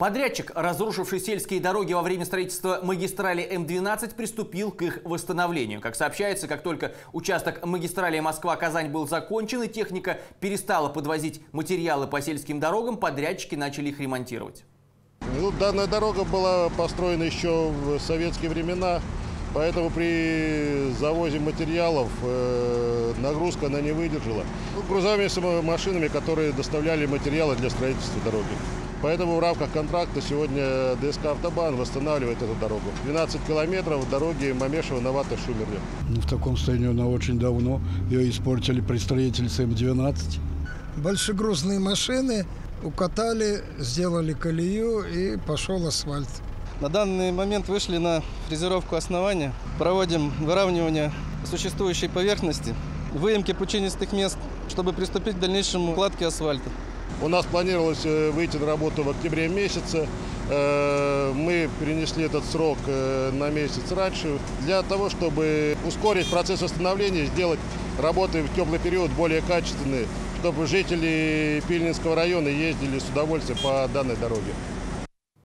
Подрядчик, разрушивший сельские дороги во время строительства магистрали М-12, приступил к их восстановлению. Как сообщается, как только участок магистрали Москва-Казань был закончен и техника перестала подвозить материалы по сельским дорогам, подрядчики начали их ремонтировать. Ну, данная дорога была построена еще в советские времена, поэтому при завозе материалов э, нагрузка она не выдержала. Ну, грузовыми машинами, которые доставляли материалы для строительства дороги. Поэтому в рамках контракта сегодня ДСК «Автобан» восстанавливает эту дорогу. 12 километров дороги Мамешево-Новато-Шумерли. Ну, в таком состоянии она очень давно. Ее испортили при строительстве М-12. Большегрузные машины укатали, сделали колею и пошел асфальт. На данный момент вышли на фрезеровку основания. Проводим выравнивание существующей поверхности, выемки пучинистых мест, чтобы приступить к дальнейшему укладке асфальта. У нас планировалось э, выйти на работу в октябре месяце. Э, мы перенесли этот срок э, на месяц раньше для того, чтобы ускорить процесс восстановления, сделать работы в теплый период более качественные, чтобы жители Пильнинского района ездили с удовольствием по данной дороге.